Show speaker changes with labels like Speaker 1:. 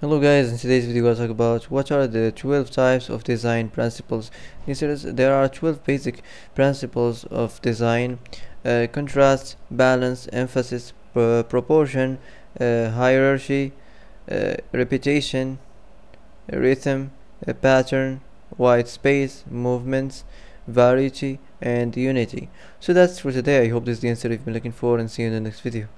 Speaker 1: Hello guys, in today's video I'll talk about what are the 12 types of design principles. there are 12 basic principles of design. Uh, contrast, balance, emphasis, proportion, uh, hierarchy, uh, repetition, rhythm, uh, pattern, white space, movements, variety, and unity. So that's for today. I hope this is the answer you've been looking for and see you in the next video.